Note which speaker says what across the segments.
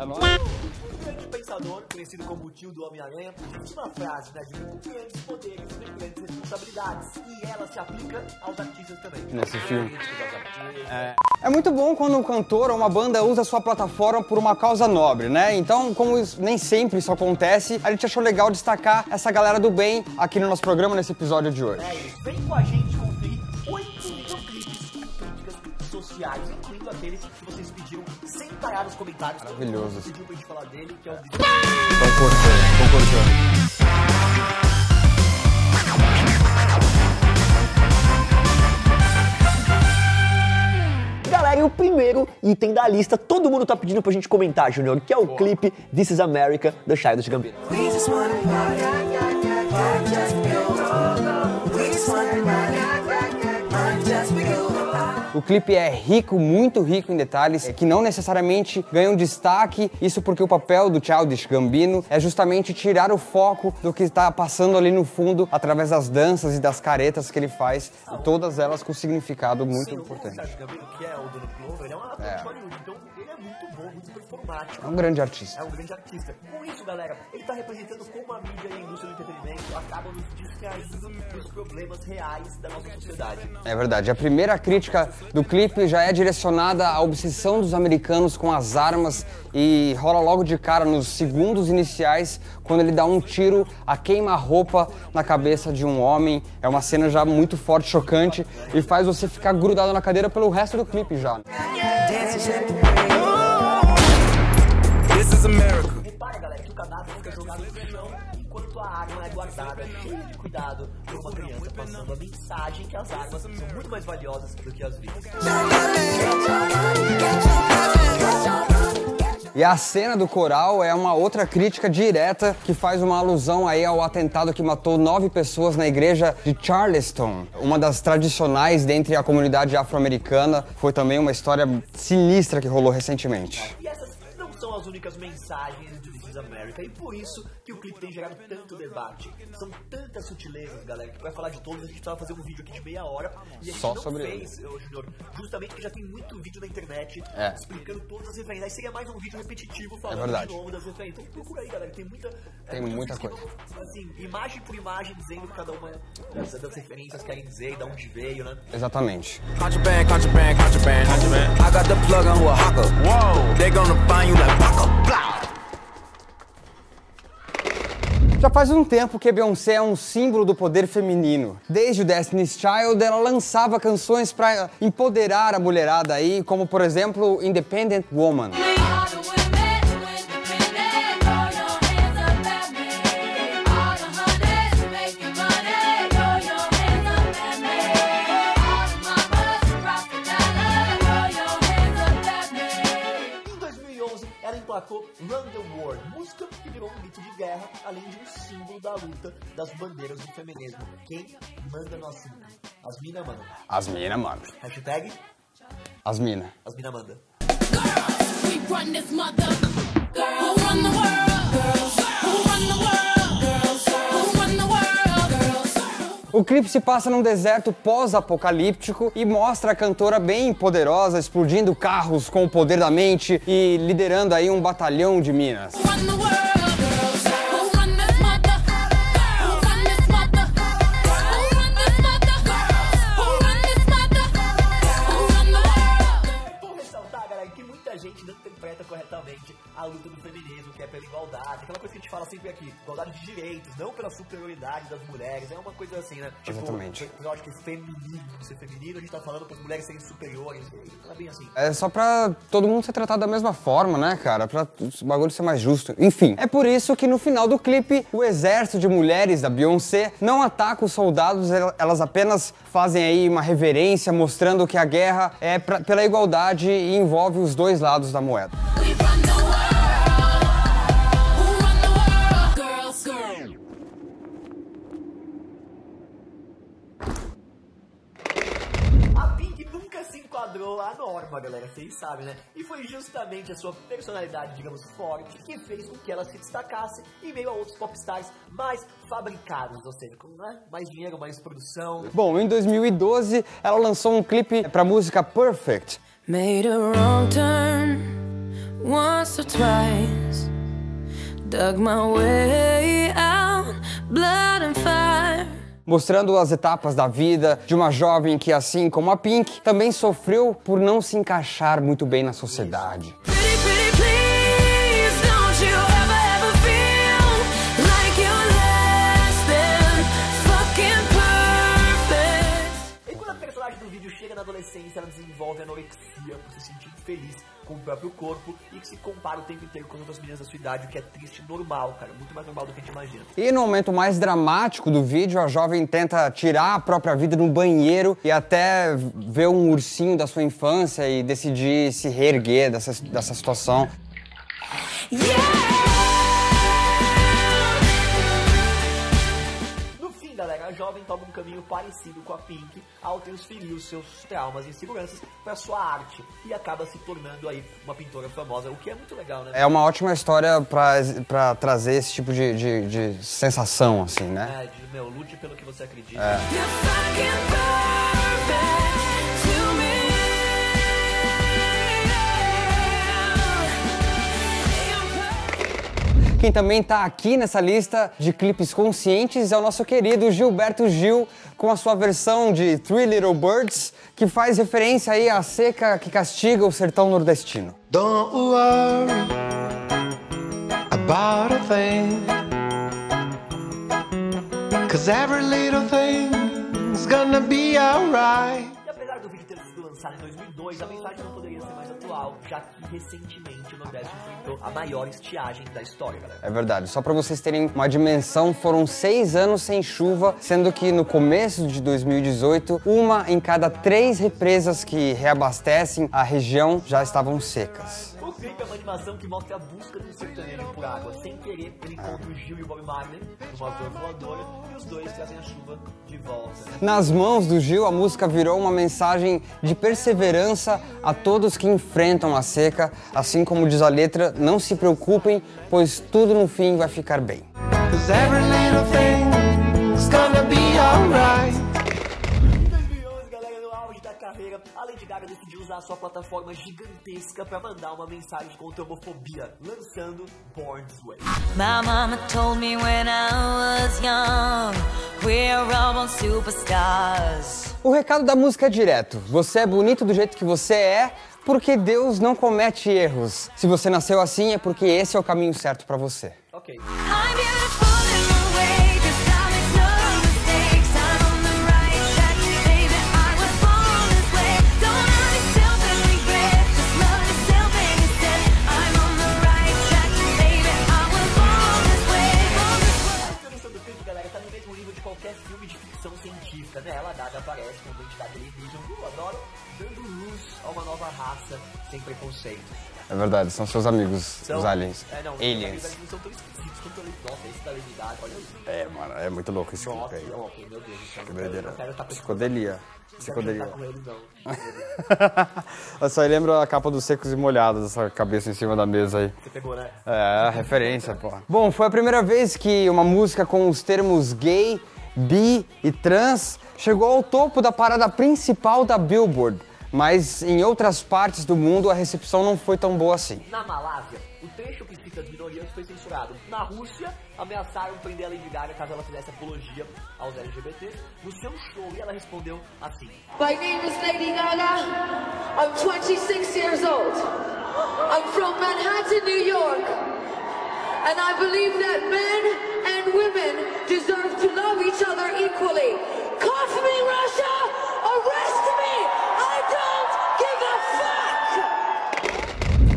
Speaker 1: É nóis.
Speaker 2: Um grande pensador, conhecido como o tio do Homem-Aranha, disse uma frase, né, de muito grandes poderes e grandes responsabilidades. E ela se aplica aos artistas também.
Speaker 1: Nesse filme. É. É muito bom quando um cantor ou uma banda usa sua plataforma por uma causa nobre, né? Então, como isso- nem sempre isso acontece, a gente achou legal destacar essa galera do bem aqui no nosso programa nesse episódio de hoje.
Speaker 2: É isso. Vem com a gente sociais, incluindo aquele que vocês pediram sem parar nos comentários.
Speaker 1: Maravilhoso.
Speaker 2: Pediu pra gente falar dele, que é o vídeo.
Speaker 1: Concordando, concordando.
Speaker 2: Galera, e o primeiro item da lista, todo mundo tá pedindo pra gente comentar, Junior, que é o clipe This is America, da Childish Gambino.
Speaker 1: O clipe é rico, muito rico em detalhes, que não necessariamente ganham destaque, isso porque o papel do Childish Gambino é justamente tirar o foco do que está passando ali no fundo através das danças e das caretas que ele faz, e todas elas com significado muito
Speaker 2: Sim, o
Speaker 1: importante.
Speaker 2: Childish Gambino, que é o ele é um ator de Hollywood, então performático.
Speaker 1: É um grande artista.
Speaker 2: É um grande artista. Com isso, galera, ele tá representando como a mídia e a indústria do entretenimento acabam nos distraindo dos problemas reais da nossa sociedade.
Speaker 1: É verdade. A primeira crítica do clipe já é direcionada à obsessão dos americanos com as armas e rola logo de cara nos segundos iniciais quando ele dá um tiro a queima-roupa na cabeça de um homem. É uma cena já muito forte, chocante e faz você ficar grudado na cadeira pelo resto do clipe já.
Speaker 3: This
Speaker 2: cheia de cuidado, por uma criança, passando a mensagem que as armas são muito mais valiosas do que as vidas.
Speaker 1: E a cena do coral é uma outra crítica direta que faz uma alusão aí ao atentado que matou nove pessoas na igreja de Charleston, uma das tradicionais dentre a comunidade afro-americana. Foi também uma história sinistra que rolou recentemente.
Speaker 2: As únicas mensagens do This is America, e por isso que o clipe tem gerado tanto debate. São tantas sutilezas, galera, que vai falar de todos, a gente precisava fazer um vídeo aqui de meia hora, e a gente
Speaker 1: Só
Speaker 2: não
Speaker 1: sobre
Speaker 2: fez, ô, Junior, justamente porque já tem muito vídeo na internet
Speaker 1: É.
Speaker 2: explicando todas as referências. Aí seria mais um vídeo repetitivo falando
Speaker 1: verdade.
Speaker 2: de novo das referências. Então procura aí, galera, tem muita...
Speaker 1: Tem
Speaker 2: é,
Speaker 1: muita
Speaker 2: que vão, Assim, imagem por imagem, dizendo cada uma das, das referências querem dizer, de onde veio, né?
Speaker 1: Exatamente.
Speaker 3: Contraband, contraband, contraband, contraband. I got the plug on a hawker. Whoa. They gonna find you like.
Speaker 1: Já faz um tempo que Beyoncé é um símbolo do poder feminino. Desde o Destiny's Child, ela lançava canções para empoderar a mulherada aí, como por exemplo Independent Woman.
Speaker 2: Run the World, música que virou um grito de guerra, além de um símbolo da luta das bandeiras do feminismo. Quem manda no assunto? As mina manda.
Speaker 1: As mina, mano.
Speaker 2: Hashtag
Speaker 1: As mina.
Speaker 2: as mina manda.
Speaker 4: We run this mother. Who run the world? Girls. Who run the world?
Speaker 1: O clipe se passa num deserto pós-apocalíptico e mostra a cantora bem poderosa, explodindo carros com o poder da mente e liderando aí um batalhão de minas.
Speaker 2: Sempre aqui, igualdade de direitos, não pela superioridade das mulheres, é uma coisa assim, né? Tipo,
Speaker 1: Exatamente.
Speaker 2: eu acho que feminino, ser feminino, a gente tá falando para as mulheres serem superiores, não é bem assim.
Speaker 1: É só pra todo mundo ser tratado da mesma forma, né, cara? Pra o bagulho ser mais justo. Enfim, é por isso que no final do clipe, o exército de mulheres da Beyoncé não ataca os soldados, el- elas apenas fazem aí uma reverência, mostrando que a guerra é pra- pela igualdade e envolve os dois lados da moeda.
Speaker 2: Norma, galera, vocês sabem, né? E foi justamente a sua personalidade, digamos, forte, que fez com que ela se destacasse em meio a outros popstars mais fabricados, ou seja, com né, mais dinheiro, mais produção.
Speaker 1: Bom, em 2012, ela lançou um clipe pra música Perfect,
Speaker 5: Made a wrong turn,
Speaker 6: twice. Dug my way out, blood and fire.
Speaker 1: Mostrando as etapas da vida de uma jovem que, assim como a Pink, também sofreu por não se encaixar muito bem na sociedade.
Speaker 2: E chega na adolescência, ela desenvolve anorexia por se sentir feliz com o próprio corpo e que se compara o tempo inteiro com outras meninas da sua idade, o que é triste e normal, cara. Muito mais normal do que a gente imagina.
Speaker 1: E no momento mais dramático do vídeo, a jovem tenta tirar a própria vida no banheiro e até ver um ursinho da sua infância e decidir se reerguer dessa, dessa situação.
Speaker 2: No jovem toma um caminho parecido com a Pink ao transferir os seus traumas e inseguranças para sua arte e acaba se tornando aí uma pintora famosa, o que é muito legal, né?
Speaker 1: É uma ótima história pra, pra trazer esse tipo de, de, de sensação, assim, né?
Speaker 2: É, de, meu, lute pelo que você acredita.
Speaker 6: You're
Speaker 1: Quem também tá aqui nessa lista de clipes conscientes é o nosso querido Gilberto Gil, com a sua versão de Three Little Birds, que faz referência aí à seca que castiga o sertão nordestino.
Speaker 7: Don't worry about a thing. Cause every little thing's gonna be alright.
Speaker 2: Lançado em 2002, a mensagem não poderia ser mais atual, já que recentemente o Nordeste enfrentou a maior estiagem da história, galera.
Speaker 1: É verdade. Só para vocês terem uma dimensão, foram seis anos sem chuva, sendo que no começo de 2018, uma em cada três represas que reabastecem a região já estavam secas.
Speaker 2: Animação que mostra a busca de um sertanejo por água. Sem querer, ele encontra o Gil e o Bob Marley numa van voadora e os dois trazem a chuva de volta.
Speaker 1: Nas mãos do Gil, a música virou uma mensagem de perseverança a todos que enfrentam a seca, assim como diz a letra, não se preocupem, pois tudo no fim vai ficar bem.
Speaker 2: Usar sua plataforma gigantesca para mandar uma mensagem contra a homofobia, lançando Born This Way.
Speaker 6: My mama told me when I was young, we're all superstars.
Speaker 1: O recado da música é direto. Você é bonito do jeito que você é, porque Deus não comete erros. Se você nasceu assim, é porque esse é o caminho certo pra você.
Speaker 2: Ok.
Speaker 6: I'm beautiful
Speaker 2: científica, né? Ela Gaga aparece com a identidade eu adoro, dando luz a uma nova raça sem preconceito.
Speaker 1: É verdade, são seus amigos,
Speaker 2: São-
Speaker 1: os aliens.
Speaker 2: É, não, os
Speaker 1: aliens.
Speaker 2: não são tão esquisitos quanto a Nossa, esse da Lady olha isso.
Speaker 1: É, mano, é muito louco esse clipe aí.
Speaker 2: meu Deus.
Speaker 1: Que doideira.
Speaker 2: Com esse
Speaker 1: Psicodelia. Psicodelia.
Speaker 2: não.
Speaker 1: Eu só lembro a capa dos secos e molhados, essa cabeça em cima da mesa aí.
Speaker 2: Você pegou, né?
Speaker 1: É, a referência, pô. Bom, foi a primeira vez que uma música com os termos gay, bi e trans chegou ao topo da parada principal da Billboard. Mas em outras partes do mundo a recepção não foi tão boa assim.
Speaker 2: Na Malásia, o trecho que cita as minorias foi censurado. Na Rússia, ameaçaram prender a Lady Gaga caso ela fizesse apologia aos LGBTs. No seu show, ela respondeu assim.
Speaker 8: My name is Lady Gaga. I'm 26 years old. I'm from Manhattan, New York. And I believe that men and women deserve to love each other equally. Cuff me, Russia! Arrest me! I don't give a fuck!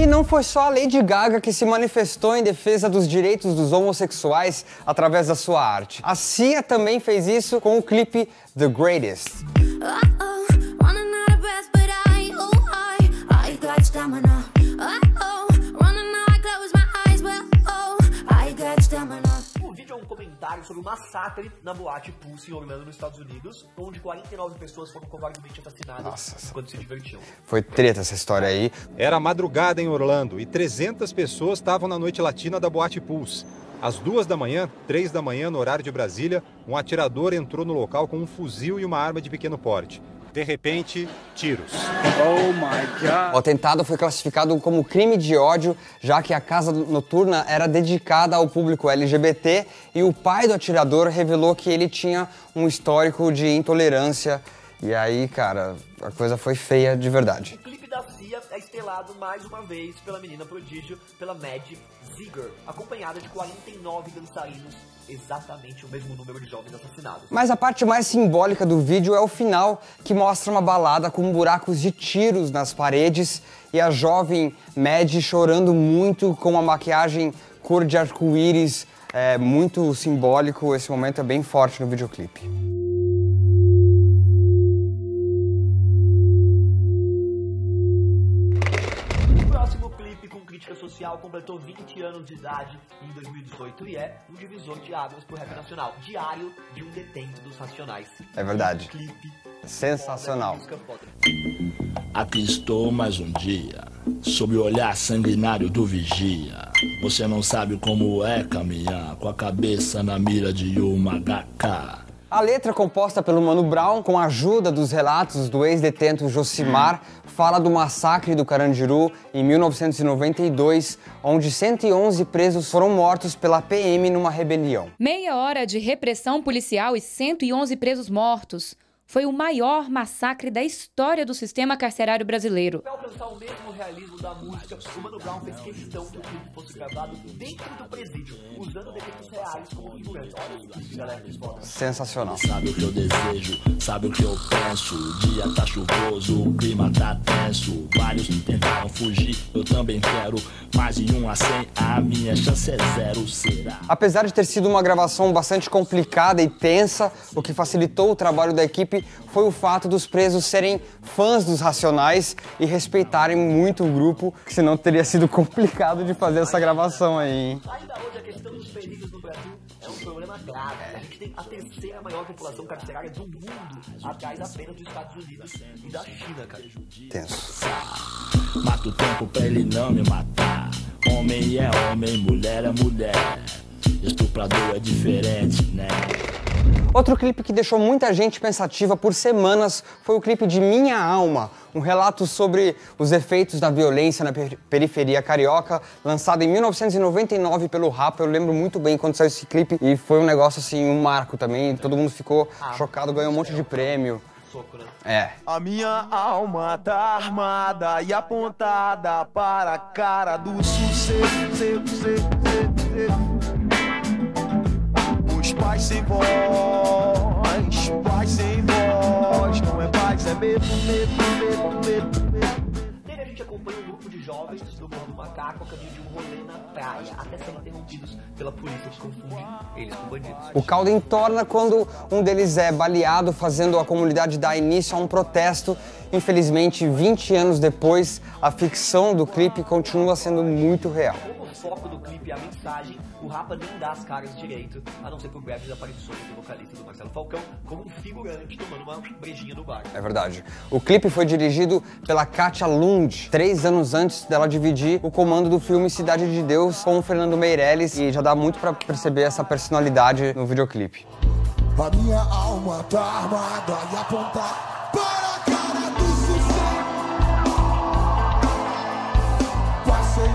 Speaker 1: E não foi só a Lady Gaga que se manifestou em defesa dos direitos dos homossexuais através da sua arte. A Cia também fez isso com o clipe The Greatest.
Speaker 2: Sobre o massacre na boate Pulse em Orlando, nos Estados Unidos, onde 49 pessoas foram covardemente assassinadas
Speaker 1: Nossa.
Speaker 2: enquanto se divertiam.
Speaker 1: Foi treta essa história aí.
Speaker 9: Era madrugada em Orlando e 300 pessoas estavam na noite latina da Boate Pulse. Às duas da manhã, três da manhã, no horário de Brasília, um atirador entrou no local com um fuzil e uma arma de pequeno porte. De repente, tiros.
Speaker 1: O atentado foi classificado como crime de ódio, já que a casa noturna era dedicada ao público LGBT e o pai do atirador revelou que ele tinha um histórico de intolerância. E aí, cara, a coisa foi feia de verdade.
Speaker 2: Mais uma vez pela menina prodígio, pela Mad Ziegler, acompanhada de 49 dançarinos, exatamente o mesmo número de jovens assassinados.
Speaker 1: Mas a parte mais simbólica do vídeo é o final, que mostra uma balada com buracos de tiros nas paredes e a jovem Mad chorando muito com uma maquiagem cor de arco-íris, é muito simbólico. Esse momento é bem forte no videoclipe.
Speaker 2: Social completou 20 anos de idade em 2018 e é um divisor de águas pro rap nacional. Diário de um detento dos Racionais.
Speaker 1: É verdade.
Speaker 2: Clipe
Speaker 1: Sensacional.
Speaker 2: música foda.
Speaker 10: Aqui estou mais um dia, sob o olhar sanguinário do vigia. Você não sabe como é caminhar com a cabeça na mira de uma HK.
Speaker 1: A letra, composta pelo Mano Brown, com a ajuda dos relatos do ex-detento Josimar, fala do massacre do Carandiru em 1992, onde 111 presos foram mortos pela PM numa rebelião.
Speaker 11: Meia hora de repressão policial e 111 presos mortos. Foi o maior massacre da história do sistema carcerário brasileiro.
Speaker 2: Alcançar o mesmo realismo da música, o Mano Brown fez questão que o clipe fosse gravado dentro do presídio, usando detentos reais como figurantes. Olha esse clipe, galera, que foda.
Speaker 1: Sensacional.
Speaker 10: Sabe o que eu desejo, sabe o que eu penso. O dia tá chuvoso, o clima tá tenso. Vários tentaram fugir, eu também quero. Mais de um a cem, a minha chance é zero, será?
Speaker 1: Apesar de ter sido uma gravação bastante complicada e tensa, o que facilitou o trabalho da equipe foi o fato dos presos serem fãs dos Racionais e respeitarem muito o grupo, que senão teria sido complicado de fazer essa gravação aí, hein?
Speaker 2: Ainda hoje a questão dos presídios no Brasil é um problema grave. A gente tem a terceira maior população carcerária do mundo, atrás apenas dos Estados Unidos e da China, cara.
Speaker 1: Tenso.
Speaker 10: Mata o tempo pra ele não me matar. Homem é homem, mulher é mulher. Estuprador é diferente, né?
Speaker 1: Outro clipe que deixou muita gente pensativa por semanas foi o clipe de Minha Alma, um relato sobre os efeitos da violência na per- periferia carioca, lançado em 1999 pelo Rapa. Eu lembro muito bem quando saiu esse clipe e foi um negócio assim, um marco também. Todo mundo ficou chocado, ganhou um monte de prêmio.
Speaker 2: Né?
Speaker 1: É.
Speaker 12: A minha alma tá armada e apontada para a cara do sucesso. Pais sem voz, pais sem voz. Não é paz, é medo, medo, medo, medo, medo.
Speaker 2: Nele a gente acompanha um grupo de jovens do Morro do Macaco a caminho de um rolê na praia, até serem interrompidos pela polícia que confunde eles com bandidos.
Speaker 1: O caldo entorna quando um deles é baleado, fazendo a comunidade dar início a um protesto. Infelizmente, 20 anos depois, a ficção do clipe continua sendo muito real.
Speaker 2: O foco do clipe é a mensagem, o Rapa nem dá as caras direito, a não ser por breves aparições do vocalista do Marcelo Falcão, como um figurante tomando uma brejinha no bar.
Speaker 1: É verdade. O clipe foi dirigido pela Katia Lund, três anos antes dela dividir o comando do filme Cidade de Deus com o Fernando Meirelles, e já dá muito pra perceber essa personalidade no videoclipe.
Speaker 12: A minha alma tá armada e apontada para a cara do sucesso. Paz sem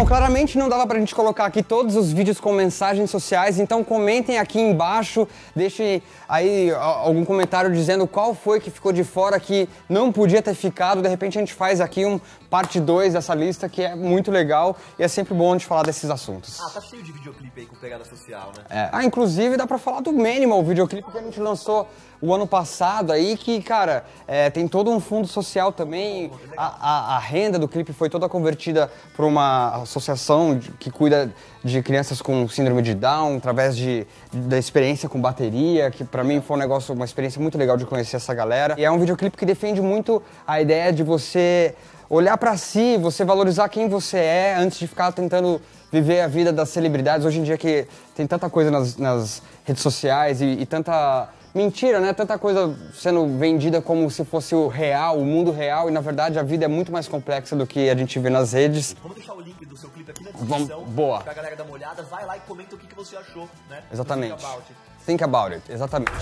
Speaker 1: Bom, claramente não dava pra gente colocar aqui todos os vídeos com mensagens sociais, então comentem aqui embaixo, deixem aí algum comentário dizendo qual foi que ficou de fora que não podia ter ficado. De repente a gente faz aqui um parte 2 dessa lista que é muito legal e é sempre bom a gente falar desses assuntos.
Speaker 2: Ah, tá cheio de videoclipe aí com pegada social, né?
Speaker 1: É. Ah, inclusive dá pra falar do Manimal, o videoclipe que a gente lançou o ano passado aí, que, cara, é, tem todo um fundo social também. A, a- a renda do clipe foi toda convertida por uma associação de- que cuida de crianças com síndrome de Down, através de, da experiência com bateria, que pra mim foi um negócio, uma experiência muito legal de conhecer essa galera. E é um videoclipe que defende muito a ideia de você olhar pra si, você valorizar quem você é antes de ficar tentando viver a vida das celebridades. Hoje em dia que tem tanta coisa nas, nas redes sociais e, e tanta mentira, né? Tanta coisa sendo vendida como se fosse o real, o mundo real, e na verdade a vida é muito mais complexa do que a gente vê nas redes.
Speaker 2: Vamos deixar o link do seu clipe aqui na
Speaker 1: Vamos-
Speaker 2: descrição.
Speaker 1: boa.
Speaker 2: Pra galera dar uma olhada. Vai lá e comenta o que, que você achou, né?
Speaker 1: Exatamente.
Speaker 2: Think About It.
Speaker 1: Think about it, exatamente.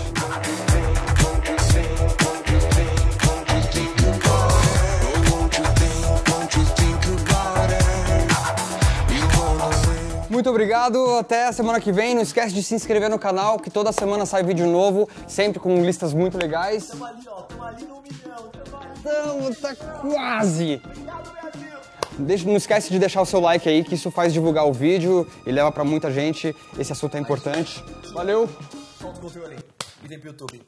Speaker 1: Muito obrigado, até a semana que vem. Não esquece de se inscrever no canal, que toda semana sai vídeo novo, sempre com listas muito legais.
Speaker 2: Tamo ali, ó. Tamo ali no milhão. Tamo ali.
Speaker 1: Tamo, tá quase! Deixa- não esquece de deixar o seu like aí, que isso faz divulgar o vídeo e leva pra muita gente. Esse assunto é importante. Valeu!
Speaker 2: Solta o controle aí. E vem pro YouTube.